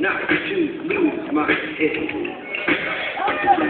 not to lose my head.